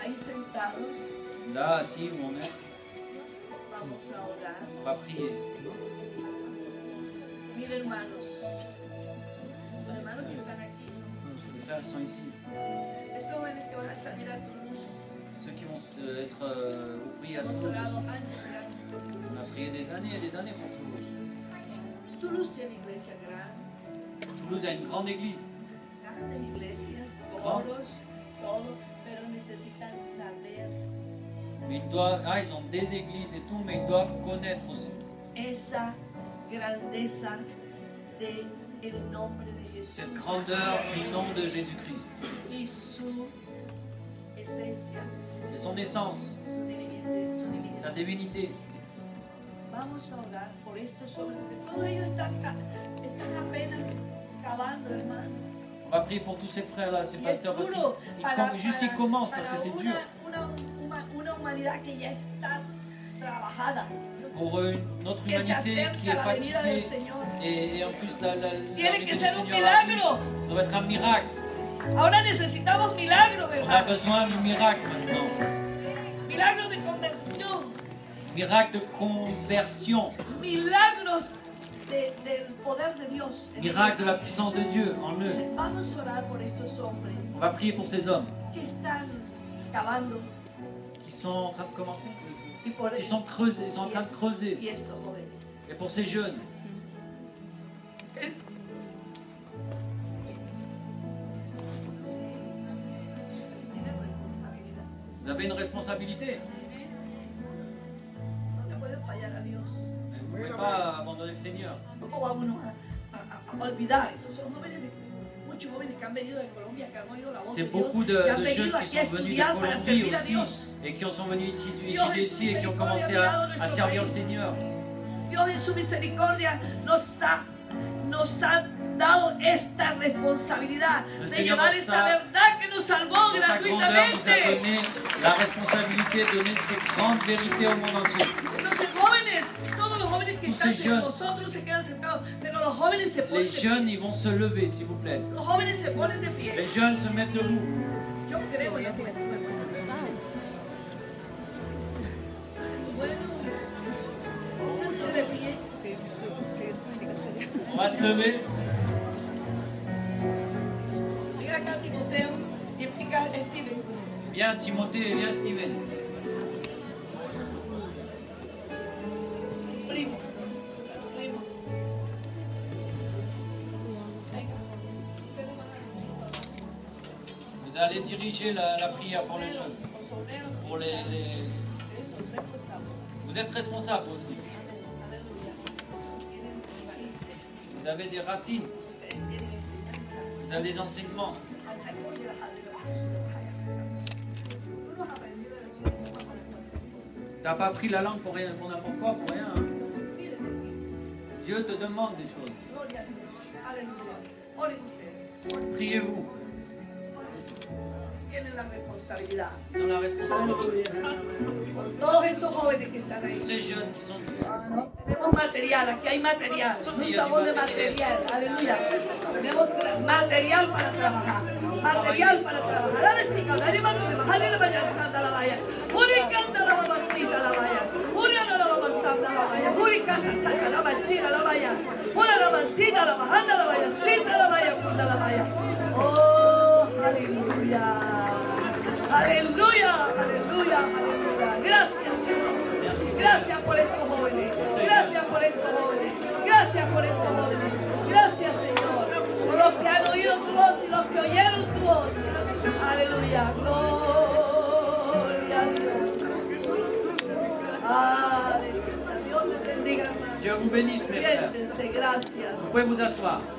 Ahí sentados, Là, assis où on est, vamos a orar. on va prier. Mira, hermanos, los hermanos que están aquí, Les frères sont ici. esos jóvenes que van a salir a Toulouse, Ceux qui vont être euh, ouvriers à años. On a prié des années et des années pour Toulouse. Toulouse tiene iglesia grande, Toulouse a une grande église. grande iglesia, Grande. coros, todo, pero necesitan saber Mais ils doivent, ah, ils ont des églises et tout, mais ils doivent connaître aussi. Esa grandeza de el nombre de Jesús. Cette grandeur du nom de Jésus-Christ. Y su esencia, et son essence, su divinidad, su sa divinité. Vamos a orar por estos hombres, porque todos ellos están, ca- están apenas cavando, hermano. On va prier pour tous ces frères-là, ces pasteurs, parce qu'ils juste ils commencent, parce que c'est dur. Pour une- notre humanité qui est fatiguée et, et en plus la, la, du Seigneur. Ça doit être un miracle. Ahora necesitamos milagros, On a besoin du miracle maintenant. Milagros de conversión, Miracle de conversion. milagros de- del poder de Dios. en Miracle de la puissance de Dieu en eux. Entonces, vamos a orar por estos hombres On va prier pour ces hommes que están cavando qui sont en train de commencer. y por Ils sont creusés, ils sont en train de creuser. y estos jóvenes. Et pour ces jeunes, Tienen responsabilidad. vous avez une responsabilité. Pas abandonner le Seigneur. ¿Cómo va uno a, a- a- a olvidar? Esos son jóvenes, de, muchos jóvenes que han venido de Colombia, que han oído la voz C'est de Dios, beaucoup de, que han de venido jeunes qui aquí a sont venus de estudiar para Colombie servir a aussi Dios. et qui sont venus étudier ici et qui ont commencé à, servir le Seigneur. Dios en su misericordia nos ha, nos ha dado esta responsabilidad El de Señor llevar nos esta ha- verdad que nos salvó Dans sa grandeur, nous a donné la responsabilité de donner cette grande vérité au monde entier. Entonces, Tous ces jeunes. Les jeunes, ils vont se lever, s'il vous plaît. Les jeunes se mettent debout. On va se lever. Viens Timothée viens Steven. Allez diriger la, prière pour les jeunes. Pour les. Vous êtes responsables aussi. Vous avez des racines. Vous avez des enseignements. T'as pas appris la langue pour rien, pour n'importe quoi, pour rien. hein. Dieu te demande des choses. Priez-vous. Tienen la responsabilidad. Ils ont la responsabilité. Por todos esos jóvenes que están ahí. Tous ces jeunes qui sont Tenemos material, aquí hay material. No usamos de material. Aleluya. Tenemos tra- material para trabajar. Material para trabajar. Ahora sí, cada día más de bajar y la mañana santa la vaya. Uricanda la aleluya, aleluya. Gracias, Señor. Gracias por estos jóvenes. Gracias por estos jóvenes. Gracias por estos jóvenes. Gracias, Señor. Por los que han oído tu voz y los que oyeron tu voz. Aleluya. Gloria a Dios. Aleluya. Dios te bendiga, frères. Siéntense. Gracias. Vous asseoir.